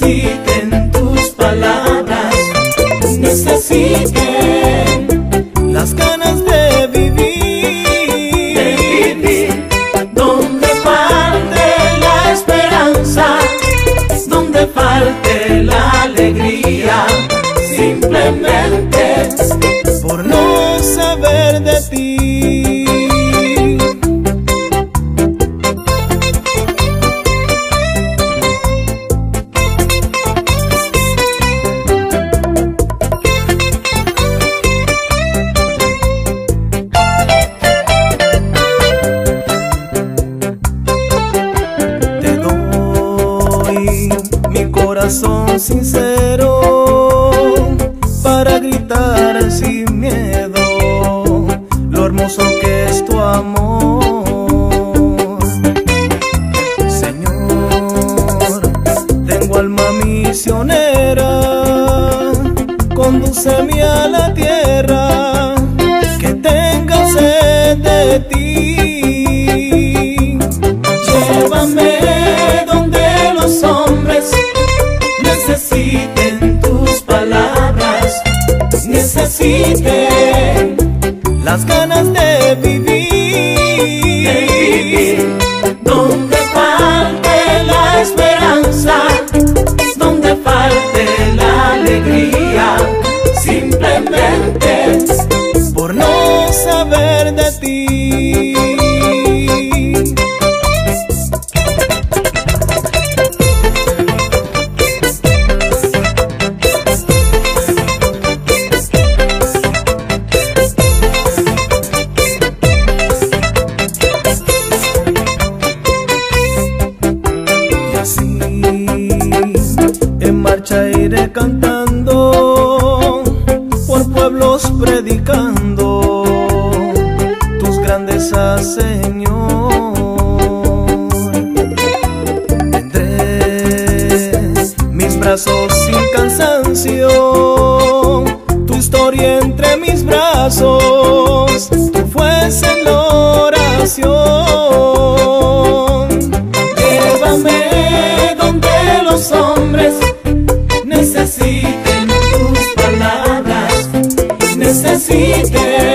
necesiten tus palabras, necesiten. Sincero para gritar sin miedo lo hermoso que es tu amor. Señor, tengo alma misionera, condúceme a la tierra que tenga sed de ti. Las ganas de vivir, tus grandezas, Señor. Tendré mis brazos sin cansancio, tu historia entre mis brazos, necesiten